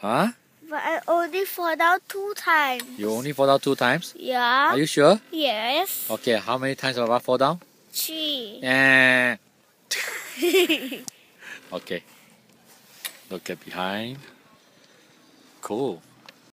Huh? But I only fall down two times. You only fall down two times? Yeah. Are you sure? Yes. Okay, how many times have I fall down? Three. Eh. okay. Look at behind. Cool.